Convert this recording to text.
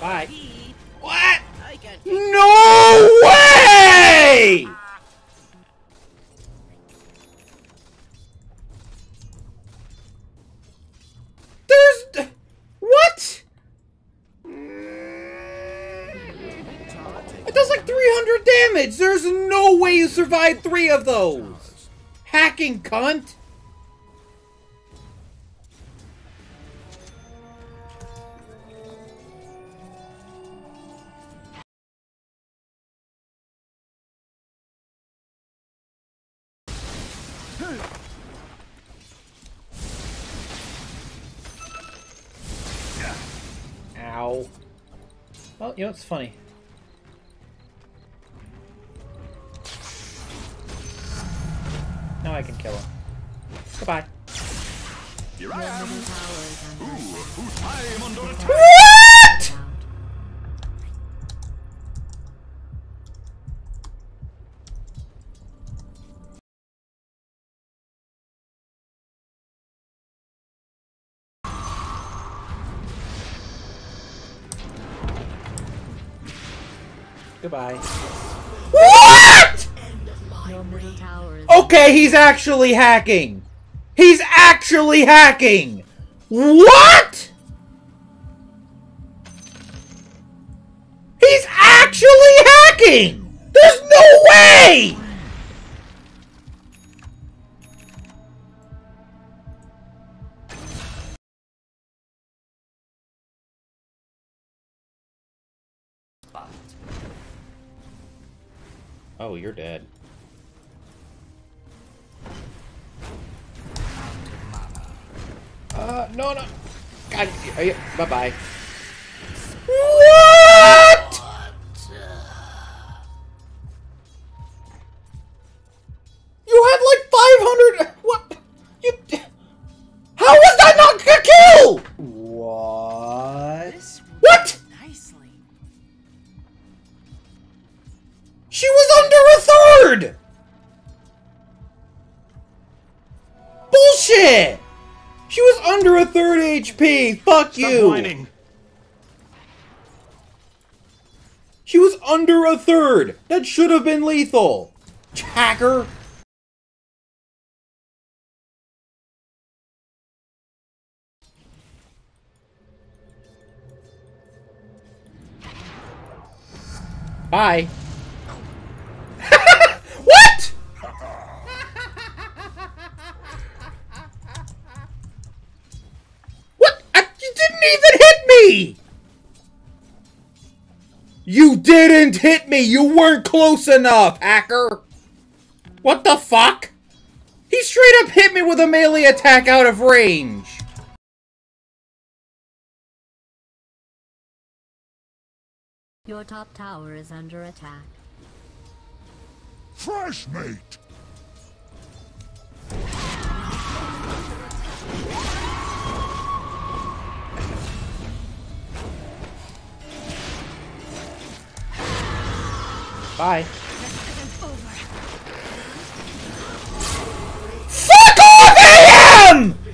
Bye. What? No way! There's what? It does like 300 damage. There's no way you survived three of those. Hacking cunt. Ow. Well, you know what's funny? Now I can kill him. Goodbye. Here I am. Middle tower is under Ooh, who's I'm under attack. Goodbye. What? Your middle tower is Okay, he's actually hacking. He's actually hacking. What? He's actually hacking. There's no way. Oh, you're dead. Uh, no, no. God, bye Bullshit! She was under a third HP! Fuck Stop you! whining. She was under a third! That should have been lethal! Hacker! Bye. what? What? I, you didn't even hit me! You didn't hit me! You weren't close enough, hacker! What the fuck? He straight up hit me with a melee attack out of range! Your top tower is under attack. Fresh mate. Bye. Fuck off, AM!